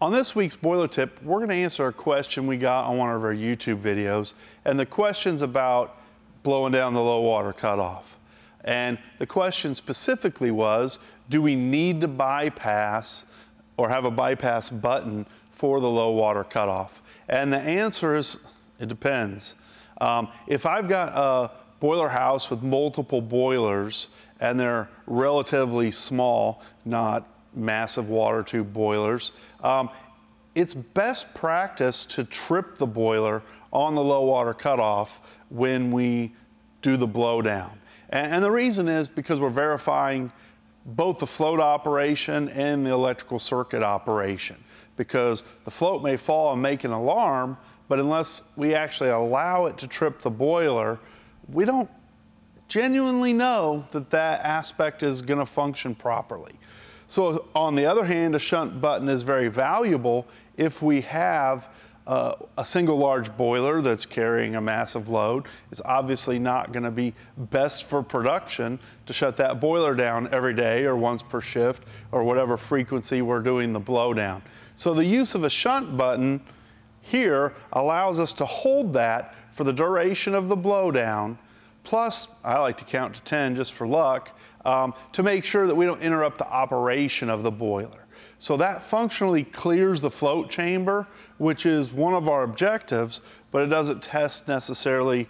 On this week's boiler tip, we're going to answer a question we got on one of our YouTube videos, and the question's about blowing down the low water cutoff. And the question specifically was, do we need to bypass or have a bypass button for the low water cutoff? And the answer is, it depends. Um, if I've got a boiler house with multiple boilers and they're relatively small, not massive water tube boilers. Um, it's best practice to trip the boiler on the low water cutoff when we do the blowdown. And, and the reason is because we're verifying both the float operation and the electrical circuit operation. Because the float may fall and make an alarm, but unless we actually allow it to trip the boiler, we don't genuinely know that that aspect is going to function properly. So on the other hand, a shunt button is very valuable if we have uh, a single large boiler that's carrying a massive load. It's obviously not going to be best for production to shut that boiler down every day or once per shift or whatever frequency we're doing the blowdown. So the use of a shunt button here allows us to hold that for the duration of the blowdown plus I like to count to 10 just for luck, um, to make sure that we don't interrupt the operation of the boiler. So that functionally clears the float chamber, which is one of our objectives, but it doesn't test necessarily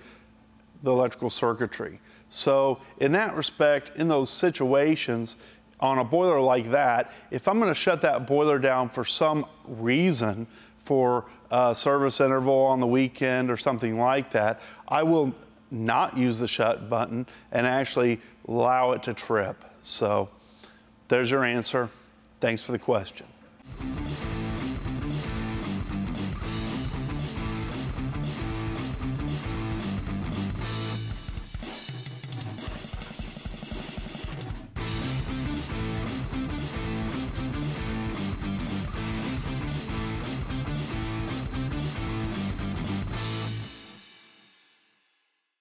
the electrical circuitry. So in that respect, in those situations, on a boiler like that, if I'm gonna shut that boiler down for some reason, for a service interval on the weekend or something like that, I will not use the shunt button and actually allow it to trip. So there's your answer. Thanks for the question.